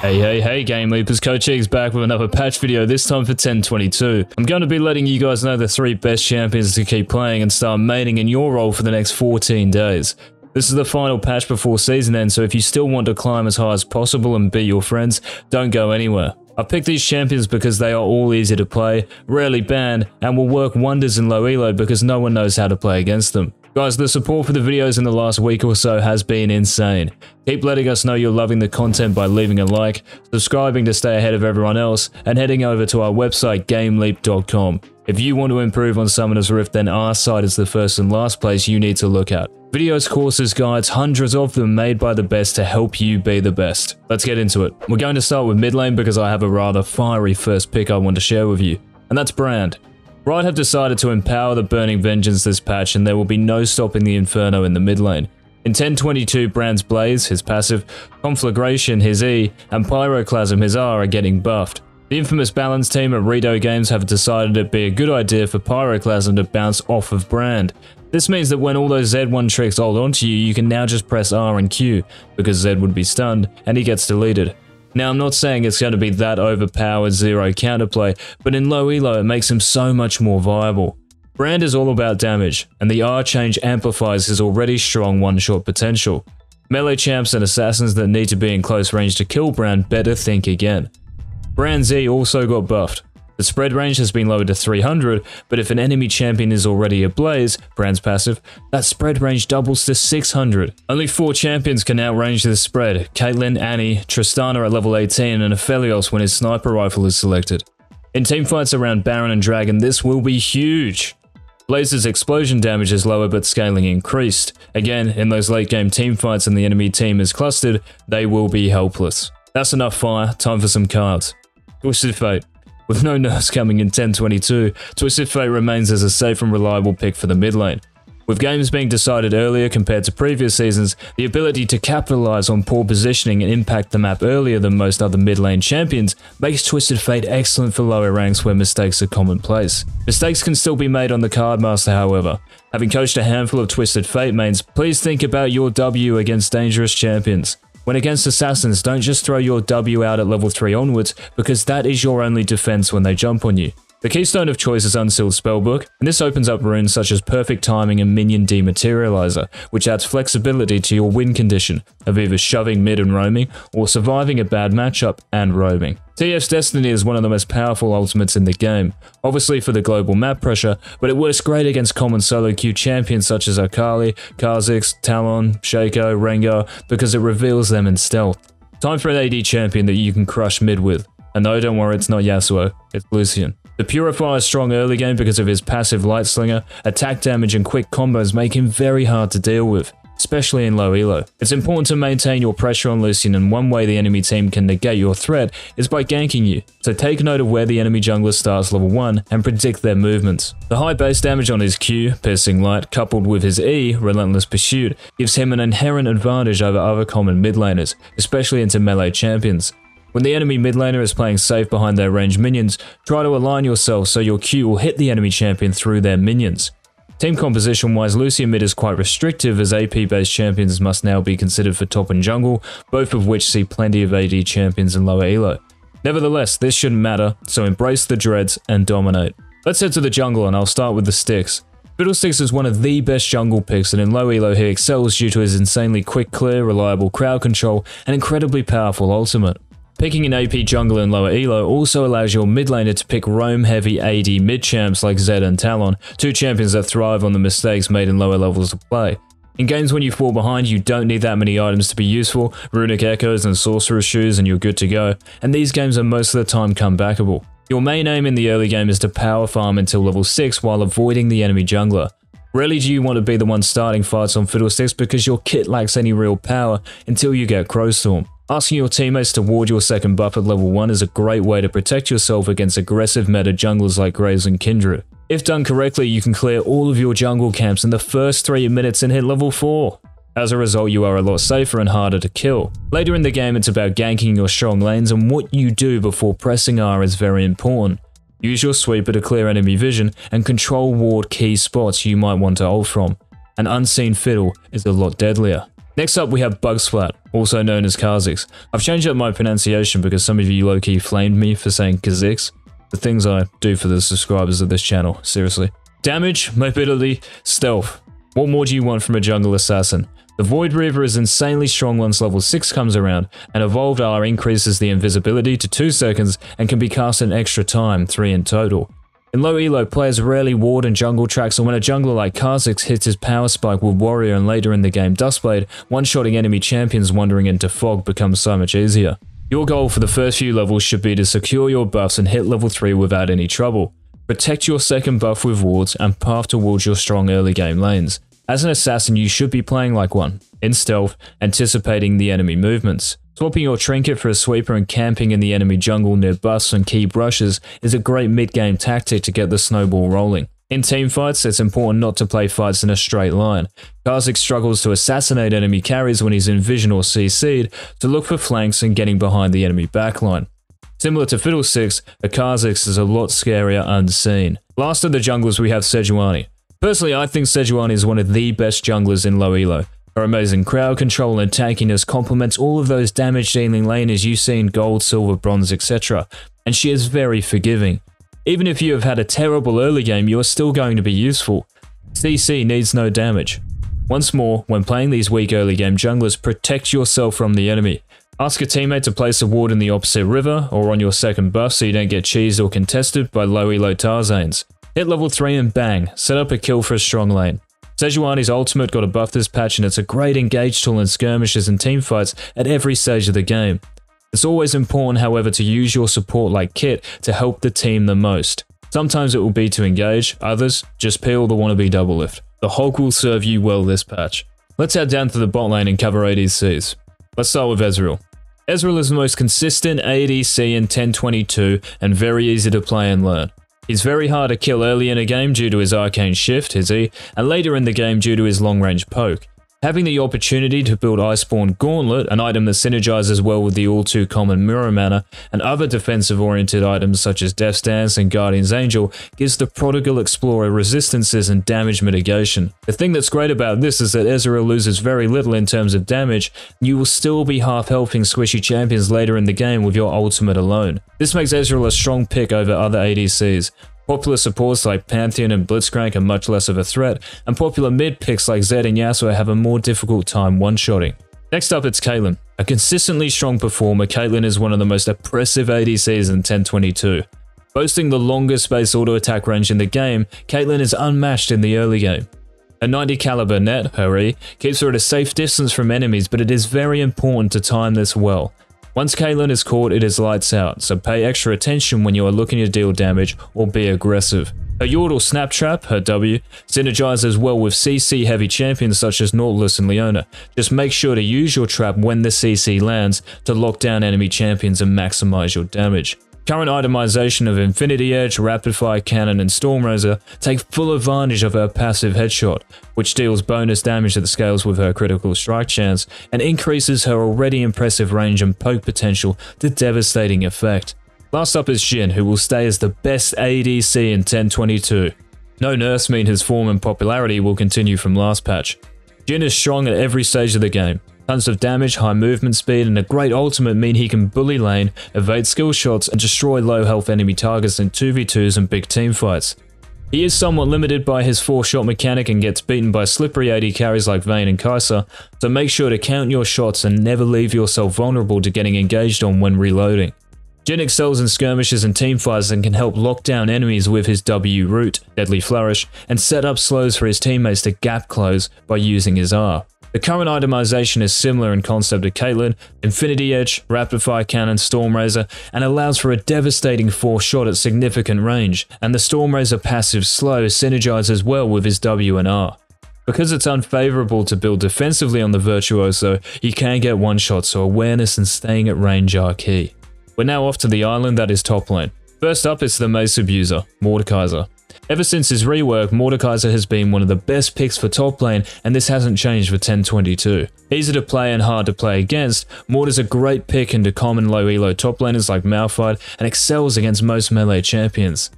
Hey, hey, hey, Game Leapers, Coach Eggs back with another patch video, this time for 1022. I'm going to be letting you guys know the three best champions to keep playing and start maining in your role for the next 14 days. This is the final patch before season end, so if you still want to climb as high as possible and beat your friends, don't go anywhere. I picked these champions because they are all easy to play, rarely banned, and will work wonders in low elo because no one knows how to play against them. Guys, the support for the videos in the last week or so has been insane. Keep letting us know you're loving the content by leaving a like, subscribing to stay ahead of everyone else, and heading over to our website GameLeap.com. If you want to improve on Summoner's Rift, then our site is the first and last place you need to look at. Videos, courses, guides, hundreds of them made by the best to help you be the best. Let's get into it. We're going to start with mid lane because I have a rather fiery first pick I want to share with you, and that's Brand. Riot have decided to empower the Burning Vengeance this patch and there will be no stopping the Inferno in the mid lane. In 1022, Brand's Blaze, his passive, Conflagration, his E, and Pyroclasm, his R, are getting buffed. The infamous balance team at Rito Games have decided it'd be a good idea for Pyroclasm to bounce off of Brand. This means that when all those Z1 tricks hold onto you, you can now just press R and Q, because Zed would be stunned, and he gets deleted. Now, I'm not saying it's going to be that overpowered zero counterplay, but in low elo it makes him so much more viable. Brand is all about damage, and the R change amplifies his already strong one-shot potential. Melee champs and assassins that need to be in close range to kill Brand better think again. Brand Z also got buffed, the spread range has been lowered to 300, but if an enemy champion is already ablaze, Brand's passive, that spread range doubles to 600. Only 4 champions can outrange this spread, Caitlyn, Annie, Tristana at level 18 and Aphelios when his sniper rifle is selected. In teamfights around Baron and Dragon, this will be huge. Blaze's explosion damage is lower but scaling increased. Again, in those late game teamfights and the enemy team is clustered, they will be helpless. That's enough fire, time for some cards. Twisted Fate. With no nerfs coming in 1022, Twisted Fate remains as a safe and reliable pick for the mid lane. With games being decided earlier compared to previous seasons, the ability to capitalize on poor positioning and impact the map earlier than most other mid lane champions makes Twisted Fate excellent for lower ranks where mistakes are commonplace. Mistakes can still be made on the Cardmaster however. Having coached a handful of Twisted Fate mains, please think about your W against dangerous champions. When against assassins, don't just throw your W out at level 3 onwards, because that is your only defense when they jump on you. The keystone of choice is Unsealed Spellbook, and this opens up runes such as Perfect Timing and Minion Dematerializer, which adds flexibility to your win condition of either shoving mid and roaming, or surviving a bad matchup and roaming. TF's Destiny is one of the most powerful ultimates in the game, obviously for the global map pressure, but it works great against common solo queue champions such as Akali, Kha'Zix, Talon, Shaco, Rengar, because it reveals them in stealth. Time for an AD champion that you can crush mid with. And no, don't worry, it's not Yasuo, it's Lucian. The Purifier is strong early game because of his passive Light Slinger, attack damage and quick combos make him very hard to deal with, especially in low elo. It's important to maintain your pressure on Lucian and one way the enemy team can negate your threat is by ganking you, so take note of where the enemy jungler starts level 1 and predict their movements. The high base damage on his Q, Piercing Light, coupled with his E, Relentless Pursuit, gives him an inherent advantage over other common mid laners, especially into melee champions. When the enemy mid laner is playing safe behind their ranged minions, try to align yourself so your Q will hit the enemy champion through their minions. Team composition wise, Lucian mid is quite restrictive as AP based champions must now be considered for top and jungle, both of which see plenty of AD champions in lower elo. Nevertheless, this shouldn't matter, so embrace the dreads and dominate. Let's head to the jungle and I'll start with the Sticks. Fiddlesticks is one of the best jungle picks and in low elo he excels due to his insanely quick clear, reliable crowd control, and incredibly powerful ultimate. Picking an AP jungler in lower elo also allows your mid laner to pick roam heavy AD mid champs like Zed and Talon, two champions that thrive on the mistakes made in lower levels of play. In games when you fall behind, you don't need that many items to be useful, runic echoes and sorcerer's shoes and you're good to go, and these games are most of the time comebackable. Your main aim in the early game is to power farm until level 6 while avoiding the enemy jungler. Rarely do you want to be the one starting fights on Fiddlesticks because your kit lacks any real power until you get Crowstorm. Asking your teammates to ward your second buff at level 1 is a great way to protect yourself against aggressive meta junglers like Graves and Kindred. If done correctly, you can clear all of your jungle camps in the first 3 minutes and hit level 4. As a result, you are a lot safer and harder to kill. Later in the game, it's about ganking your strong lanes and what you do before pressing R is very important. Use your sweeper to clear enemy vision and control ward key spots you might want to ult from. An unseen fiddle is a lot deadlier. Next up, we have Bugsplat, also known as Kha'Zix. I've changed up my pronunciation because some of you low-key flamed me for saying Kha'Zix. The things I do for the subscribers of this channel, seriously. Damage, mobility, stealth. What more do you want from a jungle assassin? The Void Reaver is insanely strong once level 6 comes around, and Evolved R increases the invisibility to 2 seconds and can be cast an extra time, 3 in total. In low elo, players rarely ward in jungle tracks, and when a jungler like Kha'Zix hits his power spike with Warrior and later in the game Duskblade, one-shotting enemy champions wandering into Fog becomes so much easier. Your goal for the first few levels should be to secure your buffs and hit level 3 without any trouble. Protect your second buff with wards and path towards your strong early game lanes. As an assassin, you should be playing like one, in stealth, anticipating the enemy movements. Swapping your trinket for a sweeper and camping in the enemy jungle near buffs and key brushes is a great mid-game tactic to get the snowball rolling. In teamfights, it's important not to play fights in a straight line. Kha'Zix struggles to assassinate enemy carries when he's in vision or CC'd, to look for flanks and getting behind the enemy backline. Similar to Fiddlesticks, a Kha'Zix is a lot scarier unseen. Last of the junglers we have Sejuani. Personally, I think Sejuani is one of the best junglers in low elo. Her amazing crowd control and tankiness complements all of those damage dealing laners you see in gold, silver, bronze, etc. And she is very forgiving. Even if you have had a terrible early game, you are still going to be useful. CC needs no damage. Once more, when playing these weak early game junglers, protect yourself from the enemy. Ask a teammate to place a ward in the opposite river or on your second buff so you don't get cheesed or contested by low elo Tarzanes. Hit level 3 and bang, set up a kill for a strong lane. Sejuani's ultimate got a buff this patch and it's a great engage tool in skirmishes and teamfights at every stage of the game. It's always important, however, to use your support like Kit to help the team the most. Sometimes it will be to engage, others, just peel the wannabe Doublelift. The Hulk will serve you well this patch. Let's head down to the bot lane and cover ADCs. Let's start with Ezreal. Ezreal is the most consistent ADC in 1022 and very easy to play and learn. He's very hard to kill early in a game due to his arcane shift, his E, and later in the game due to his long range poke. Having the opportunity to build Iceborn Gauntlet, an item that synergizes well with the all too common Muramana, and other defensive oriented items such as Death's Dance and Guardian's Angel, gives the Prodigal Explorer resistances and damage mitigation. The thing that's great about this is that Ezreal loses very little in terms of damage, you will still be half helping squishy champions later in the game with your ultimate alone. This makes Ezreal a strong pick over other ADCs, Popular supports like Pantheon and Blitzcrank are much less of a threat, and popular mid picks like Zed and Yasuo have a more difficult time one-shotting. Next up, it's Caitlyn. A consistently strong performer, Caitlyn is one of the most oppressive ADCs in 1022. Boasting the longest base auto attack range in the game, Caitlyn is unmatched in the early game. A 90 caliber net, her E, keeps her at a safe distance from enemies, but it is very important to time this well. Once Caitlyn is caught, it is lights out, so pay extra attention when you are looking to deal damage or be aggressive. Her Yordle Snap Trap, her W, synergizes well with CC heavy champions such as Nautilus and Leona. Just make sure to use your trap when the CC lands to lock down enemy champions and maximize your damage. Current itemization of Infinity Edge, Rapid Fire Cannon, and Stormrazor take full advantage of her passive headshot, which deals bonus damage that scales with her critical strike chance and increases her already impressive range and poke potential to devastating effect. Last up is Jhin, who will stay as the best ADC in 1022. No nerfs mean his form and popularity will continue from last patch. Jhin is strong at every stage of the game, Tons of damage, high movement speed, and a great ultimate mean he can bully lane, evade skill shots, and destroy low health enemy targets in 2v2s and big team fights. He is somewhat limited by his 4-shot mechanic and gets beaten by slippery AD carries like Vayne and Kai'Sa, so make sure to count your shots and never leave yourself vulnerable to getting engaged on when reloading. Jhin excels in skirmishes and teamfights and can help lock down enemies with his W root, Deadly Flourish, and set up slows for his teammates to gap close by using his R. The current itemization is similar in concept to Caitlyn, Infinity Edge, Rapid Fire Cannon, Stormrazor, and allows for a devastating 4 shot at significant range, and the Stormrazor passive slow synergizes well with his W and R. Because it's unfavorable to build defensively on the Virtuoso, you can get one shot, so awareness and staying at range are key. We're now off to the island that is top lane. First up is the Mace Abuser, Mordekaiser. Ever since his rework, Mordekaiser has been one of the best picks for top lane, and this hasn't changed for 1022. Easy to play and hard to play against, Mord is a great pick into common low elo top laners like Malphite and excels against most melee champions.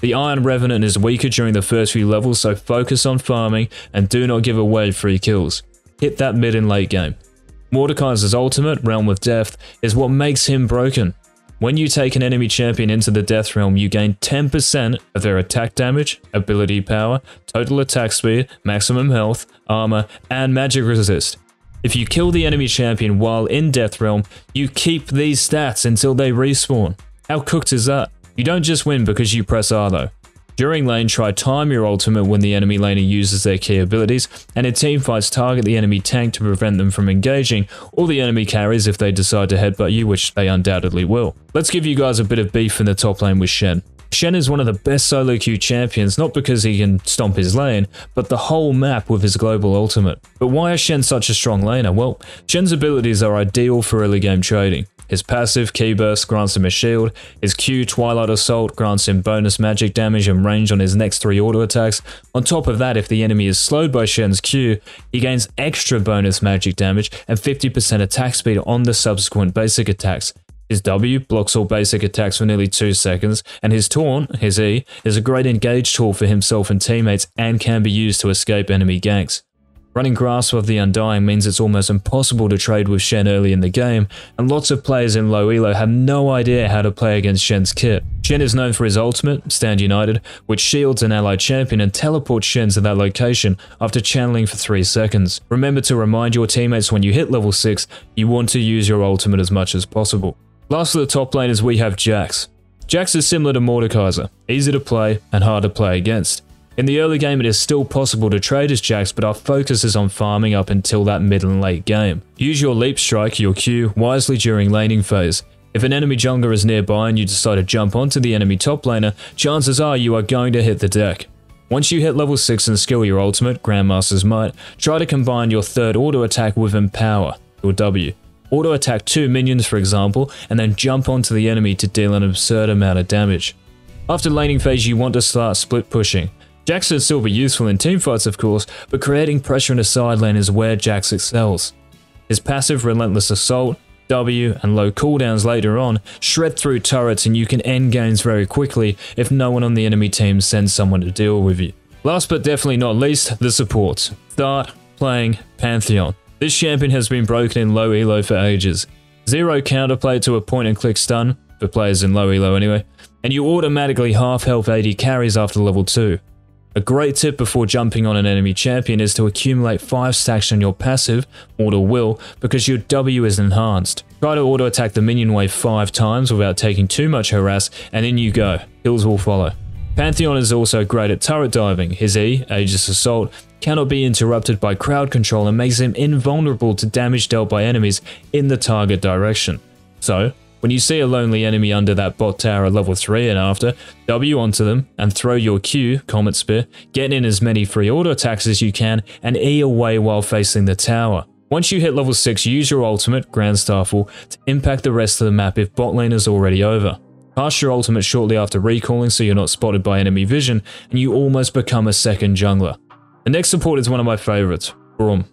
The Iron Revenant is weaker during the first few levels, so focus on farming and do not give away free kills. hit that mid and late game. Mordekaiser's ultimate, Realm of Death, is what makes him broken. When you take an enemy champion into the Death Realm, you gain 10% of their attack damage, ability power, total attack speed, maximum health, armor, and magic resist. If you kill the enemy champion while in Death Realm, you keep these stats until they respawn. How cooked is that? You don't just win because you press R though. During lane, try time your ultimate when the enemy laner uses their key abilities, and in teamfights target the enemy tank to prevent them from engaging, or the enemy carries if they decide to headbutt you, which they undoubtedly will. Let's give you guys a bit of beef in the top lane with Shen. Shen is one of the best solo queue champions, not because he can stomp his lane, but the whole map with his global ultimate. But why is Shen such a strong laner? Well, Shen's abilities are ideal for early game trading. His passive, Ki Burst, grants him a shield. His Q, Twilight Assault, grants him bonus magic damage and range on his next three auto attacks. On top of that, if the enemy is slowed by Shen's Q, he gains extra bonus magic damage and 50% attack speed on the subsequent basic attacks. His W blocks all basic attacks for nearly 2 seconds, and his Taunt, his E, is a great engage tool for himself and teammates and can be used to escape enemy ganks. Running Grasp of the Undying means it's almost impossible to trade with Shen early in the game, and lots of players in low elo have no idea how to play against Shen's kit. Shen is known for his ultimate, Stand United, which shields an allied champion and teleports Shen to that location after channeling for 3 seconds. Remember to remind your teammates when you hit level 6, you want to use your ultimate as much as possible. Last of the top laners we have Jax. Jax is similar to Mordekaiser, easy to play and hard to play against. In the early game it is still possible to trade as Jax but our focus is on farming up until that mid and late game. Use your leap strike, your Q, wisely during laning phase. If an enemy jungler is nearby and you decide to jump onto the enemy top laner, chances are you are going to hit the deck. Once you hit level 6 and skill your ultimate, Grandmaster's Might, try to combine your third auto attack with Empower, your W. Auto attack two minions for example, and then jump onto the enemy to deal an absurd amount of damage. After laning phase you want to start split pushing. Jax is still be useful in teamfights of course, but creating pressure in a side lane is where Jax excels. His passive Relentless Assault, W, and low cooldowns later on shred through turrets and you can end games very quickly if no one on the enemy team sends someone to deal with you. Last but definitely not least, the supports. Start playing Pantheon. This champion has been broken in low elo for ages. Zero counterplay to a point and click stun, for players in low elo anyway, and you automatically half health AD carries after level 2. A great tip before jumping on an enemy champion is to accumulate 5 stacks on your passive, Mortal Will, because your W is enhanced. Try to auto attack the minion wave 5 times without taking too much harass, and in you go, kills will follow. Pantheon is also great at turret diving, his E, Aegis Assault, cannot be interrupted by crowd control and makes him invulnerable to damage dealt by enemies in the target direction. So, when you see a lonely enemy under that bot tower at level 3 and after, W onto them and throw your Q, Comet Spear, get in as many free auto attacks as you can and E away while facing the tower. Once you hit level 6, use your ultimate, Grand Starfall, to impact the rest of the map if bot lane is already over. Cast your ultimate shortly after recalling so you're not spotted by enemy vision, and you almost become a second jungler. The next support is one of my favourites, Braum.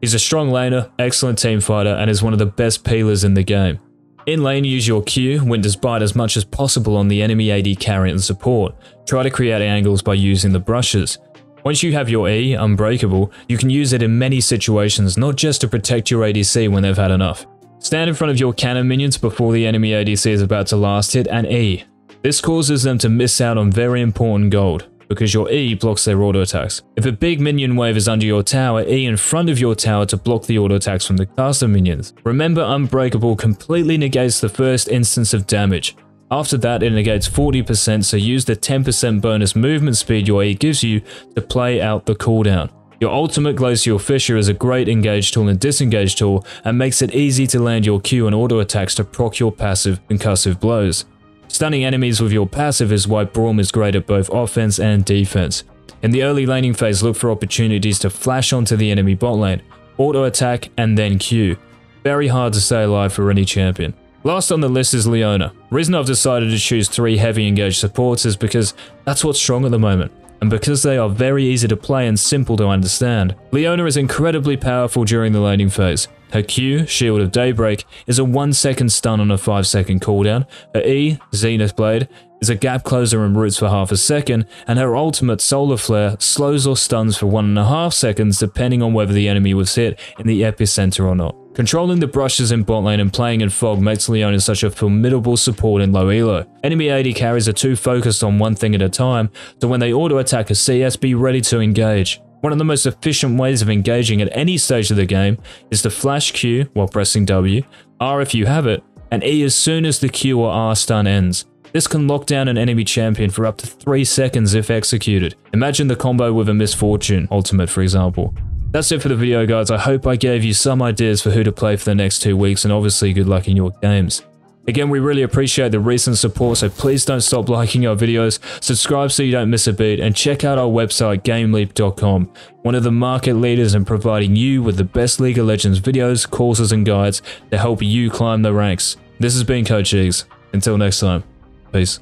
He's a strong laner, excellent team fighter, and is one of the best peelers in the game. In lane, use your Q, Winter's Bite as much as possible on the enemy AD carry and support. Try to create angles by using the brushes. Once you have your E, Unbreakable, you can use it in many situations, not just to protect your ADC when they've had enough. Stand in front of your cannon minions before the enemy ADC is about to last hit and E. This causes them to miss out on very important gold because your E blocks their auto attacks. If a big minion wave is under your tower, E in front of your tower to block the auto attacks from the caster minions. Remember Unbreakable completely negates the first instance of damage. After that, it negates 40%, so use the 10% bonus movement speed your E gives you to play out the cooldown. Your ultimate Glacial Fissure is a great engage tool and disengage tool and makes it easy to land your Q and auto attacks to proc your passive concussive blows. Stunning enemies with your passive is why Braum is great at both offense and defense. In the early laning phase, look for opportunities to flash onto the enemy bot lane, auto attack, and then Q. Very hard to stay alive for any champion. Last on the list is Leona. Reason I've decided to choose three heavy engaged supports is because that's what's strong at the moment and because they are very easy to play and simple to understand. Leona is incredibly powerful during the laning phase. Her Q, Shield of Daybreak, is a 1 second stun on a 5 second cooldown. Her E, Zenith Blade, is a gap closer and roots for half a second, and her ultimate solar flare slows or stuns for one and a half seconds depending on whether the enemy was hit in the epicenter or not. Controlling the brushes in bot lane and playing in fog makes Leona such a formidable support in low elo. Enemy AD carries are too focused on one thing at a time, so when they auto attack a CS, be ready to engage. One of the most efficient ways of engaging at any stage of the game is to flash Q while pressing W, R if you have it, and E as soon as the Q or R stun ends. This can lock down an enemy champion for up to 3 seconds if executed. Imagine the combo with a Miss Fortune ultimate for example. That's it for the video guys, I hope I gave you some ideas for who to play for the next two weeks and obviously good luck in your games. Again, we really appreciate the recent support, so please don't stop liking our videos, subscribe so you don't miss a beat, and check out our website GameLeap.com, one of the market leaders in providing you with the best League of Legends videos, courses, and guides to help you climb the ranks. This has been Coach Eags. Until next time, peace.